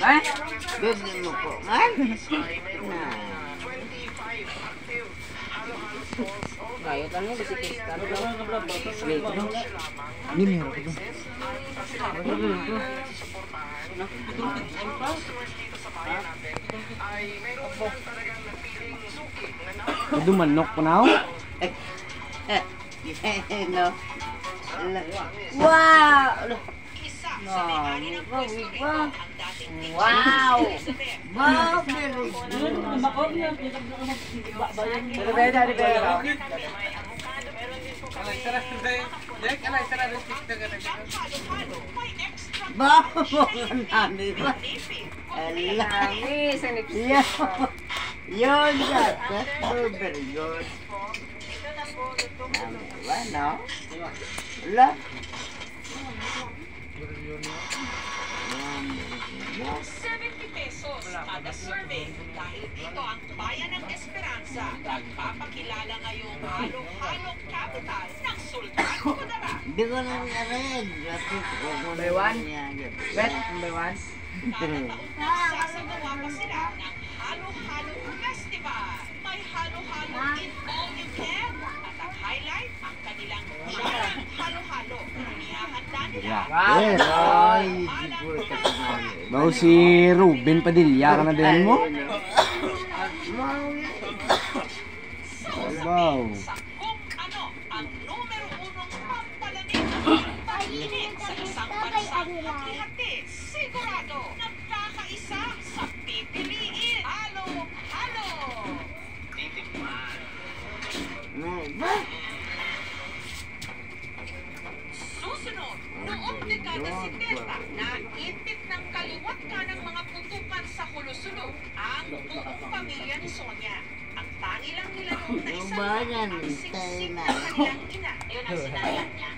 Ba? Bebe mo po, man. Na. Kayo tanong basi kista. Ini meron ko doon. Ito manok pa na ako. Eh, no. Wow! Wow! Wow! Wow! Very good. Wow! Ang dami ba? Ala. Yun. Yun yan. That's so very good. Dami ba, no? Wala. Yung 70 pesos kada survey dahil dito ang bayan ng Esperanza nagpapakilala ngayong halo-halo capital ng Sultan Kudarat. Hindi ko na rin. Number one? Wet, number one. Kada taon nagsasagawa pa sila ng halo-halo festival. Bawo si Ruben Padilla ka na din mo. Wow. ano ang numero unong pampalamig at painit sa isang bansang dekada 70, naitip ng kaliwat ka ng mga putukan sa Hulusulog ang buong pamilya ni Sonia. Ang tangi lang nila noon na isa ang siksik na. kanilang ina. Yun ang sinayang niya.